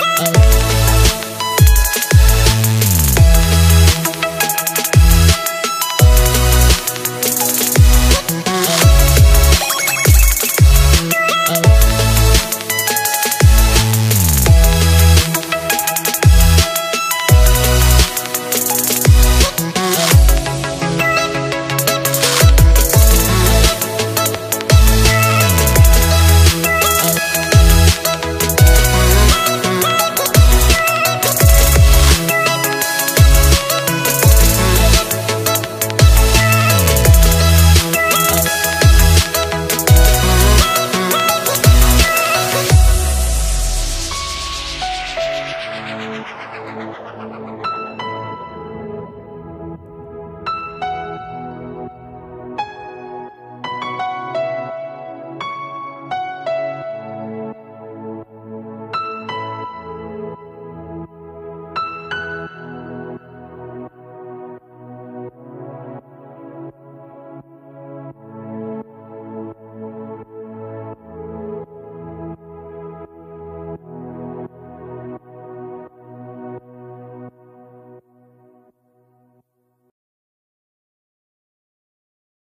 Oh.